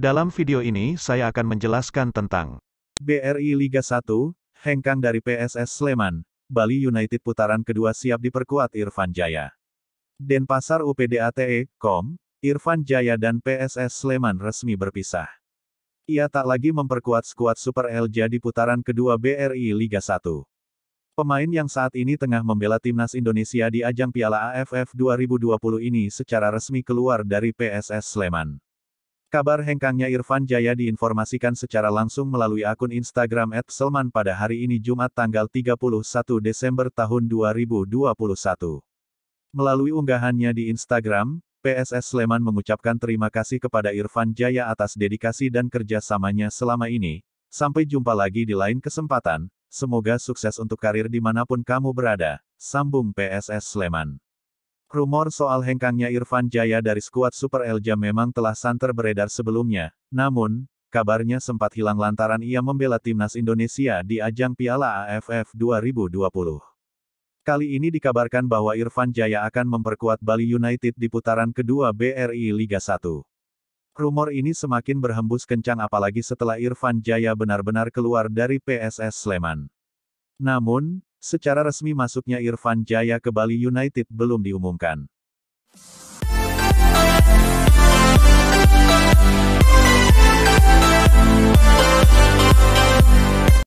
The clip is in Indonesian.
Dalam video ini saya akan menjelaskan tentang BRI Liga 1, hengkang dari PSS Sleman, Bali United putaran kedua siap diperkuat Irfan Jaya. Denpasar UPDATE, Kom, Irfan Jaya dan PSS Sleman resmi berpisah. Ia tak lagi memperkuat skuad Super Elja di putaran kedua BRI Liga 1. Pemain yang saat ini tengah membela timnas Indonesia di ajang Piala AFF 2020 ini secara resmi keluar dari PSS Sleman. Kabar hengkangnya Irfan Jaya diinformasikan secara langsung melalui akun Instagram @selman pada hari ini Jumat tanggal 31 Desember tahun 2021. Melalui unggahannya di Instagram, PSS Sleman mengucapkan terima kasih kepada Irfan Jaya atas dedikasi dan kerjasamanya selama ini. Sampai jumpa lagi di lain kesempatan, semoga sukses untuk karir di mana pun kamu berada, sambung PSS Sleman. Rumor soal hengkangnya Irfan Jaya dari skuad Super Elja memang telah santer beredar sebelumnya, namun, kabarnya sempat hilang lantaran ia membela timnas Indonesia di ajang Piala AFF 2020. Kali ini dikabarkan bahwa Irfan Jaya akan memperkuat Bali United di putaran kedua BRI Liga 1. Rumor ini semakin berhembus kencang apalagi setelah Irfan Jaya benar-benar keluar dari PSS Sleman. Namun, Secara resmi masuknya Irfan Jaya ke Bali United belum diumumkan.